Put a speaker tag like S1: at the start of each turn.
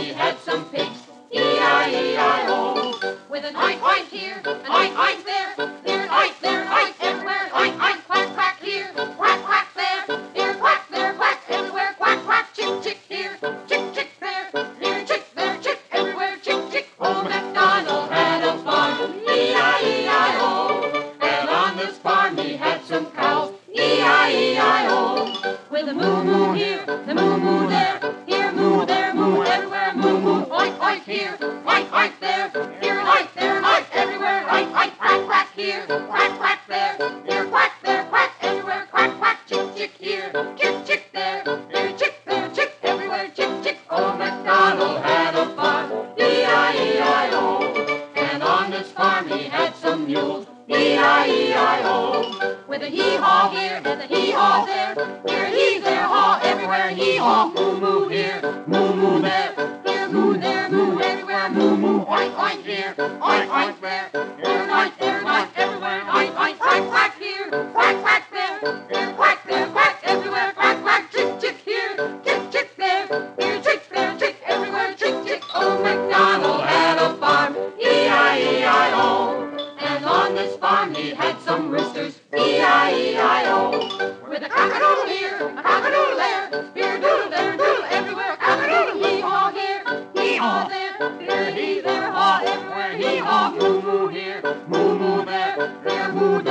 S1: he had some pigs, E-I-E-I-O. With an oink, oink here, an oink, oink there, here, an oink, there, an oink, everywhere, oink, oink, quack, quack here, quack, quack there, here, quack, there, quack, everywhere, quack, quack, chick, chick here, chick, chick there, here, chick, there, chick, everywhere, chick, chick. Old MacDonald had a farm, E-I-E-I-O. And on this farm he had some cows, E-I-E-I-O. With a moo moo here, the moo moo there, here oink there, here there, oink everywhere, oink quack quack here, quack quack there, here quack there, quack everywhere, quack quack chick chick here, chick chick there, here chick there, chick everywhere, chick chick. Old MacDonald had a farm, E-I-E-I-O, and on this farm he had some mules, E-I-E-I-O. With a hee-haw here and a hee-haw there, here hee there, haw everywhere, hee-haw, moo moo here, moo moo there, oink oink oink oink everywhere, oink oink, here, quack quack there, there, everywhere, quack quack, chick chick here, chick chick there, here chick there, chick everywhere, chick chick. Old oh, MacDonald had a farm, E-I-E-I-O. And on this farm he had some roosters, E-I-E-I-O. With a cock-a-doodle here, a cock-a-doodle there, here there, everywhere, cock-a-doodle, here, there, here hee there, haw everywhere, hee-haw, moo moo here, moo moo there, here moo there,